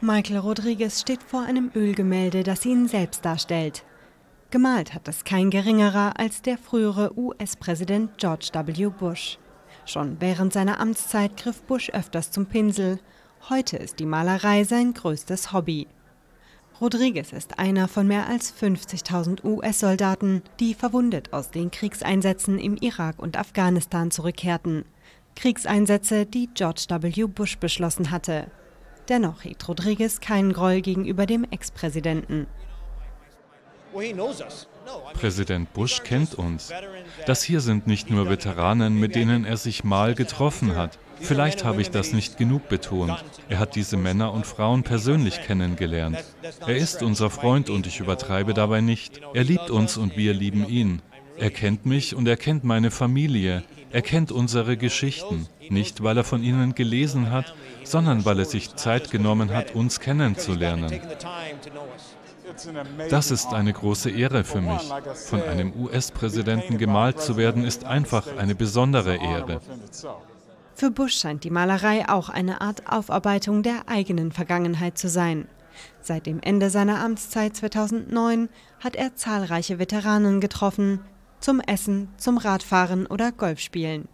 Michael Rodriguez steht vor einem Ölgemälde, das ihn selbst darstellt. Gemalt hat es kein geringerer als der frühere US-Präsident George W. Bush. Schon während seiner Amtszeit griff Bush öfters zum Pinsel. Heute ist die Malerei sein größtes Hobby. Rodriguez ist einer von mehr als 50.000 US-Soldaten, die verwundet aus den Kriegseinsätzen im Irak und Afghanistan zurückkehrten. Kriegseinsätze, die George W. Bush beschlossen hatte. Dennoch hegt Rodriguez keinen Groll gegenüber dem Ex-Präsidenten. Präsident Bush kennt uns. Das hier sind nicht nur Veteranen, mit denen er sich mal getroffen hat. Vielleicht habe ich das nicht genug betont. Er hat diese Männer und Frauen persönlich kennengelernt. Er ist unser Freund und ich übertreibe dabei nicht. Er liebt uns und wir lieben ihn. Er kennt mich und er kennt meine Familie. Er kennt unsere Geschichten, nicht weil er von ihnen gelesen hat, sondern weil er sich Zeit genommen hat, uns kennenzulernen. Das ist eine große Ehre für mich. Von einem US-Präsidenten gemalt zu werden, ist einfach eine besondere Ehre. Für Bush scheint die Malerei auch eine Art Aufarbeitung der eigenen Vergangenheit zu sein. Seit dem Ende seiner Amtszeit 2009 hat er zahlreiche Veteranen getroffen, zum Essen, zum Radfahren oder Golfspielen.